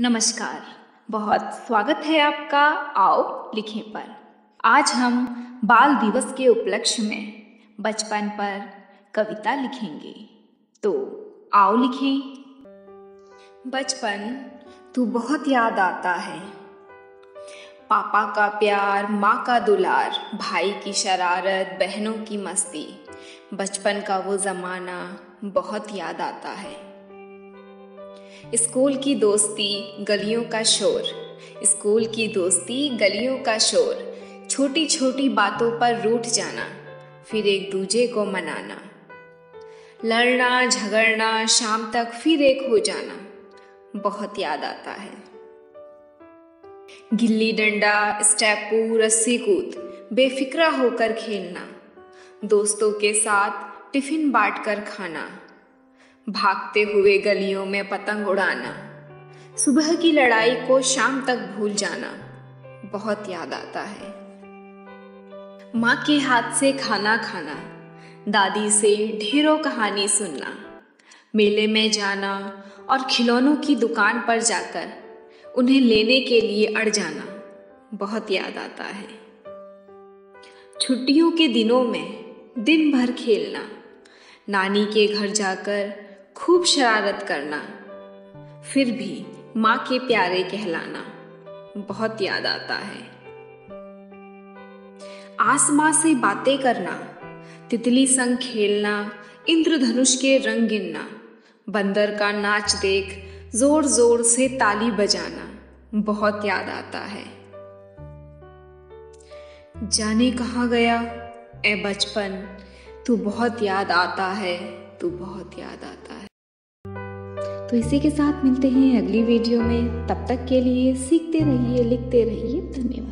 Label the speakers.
Speaker 1: नमस्कार। बहुत स्वागत है आपका आओ लिखें पर। आज हम बाल दिवस के उपलक्ष्य में बचपन पर कविता लिखेंगे। तो आओ लिखें। बचपन तू बहुत याद आता है। पापा का प्यार, माँ का दुलार, भाई की शरारत, बहनों की मस्ती। बचपन का वो ज़माना बहुत याद आता है। स्कूल की दोस्ती, गलियों का शोर। स्कूल की दोस्ती, गलियों का शोर। छोटी छोटी बातों पर रूठ जाना, फिर एक दूजे को मनाना। लड़ना, झगड़ना, शाम तक फिर एक हो जाना, बहुत याद आता है। गिल्ली डंडा, स्टेपू, रस्सी कूद, बेफिक्रा होकर खेलना। दोस्तों के साथ टिफ़िन बांट कर खाना। भागते हुए गलियों में पतंग उड़ाना, सुबह की लड़ाई को शाम तक भूल जाना बहुत याद आता है। माँ के हाथ से खाना खाना, दादी से ढेरों कहानी सुनना, मेले में जाना और खिलौनों की दुकान पर जाकर उन्हें लेने के लिए अड़ जाना बहुत याद आता है। छुट्टियों के दिनों में दिन भर खेलना, नानी के घर जाकर खूब शरारत करना, फिर भी माँ के प्यारे कहलाना बहुत याद आता है। आसमां से बातें करना, तितली संग खेलना, इंद्रधनुष के रंग गिनना, बंदर का नाच देख ज़ोर ज़ोर से ताली बजाना बहुत याद आता है। जाने कहा गया ए बचपन, तू बहुत याद आता है, तू बहुत याद आता है तो इसी के साथ मिलते हैं अगली वीडियो में। तब तक के लिए सीखते रहिए, लिखते रहिए। धन्यवाद।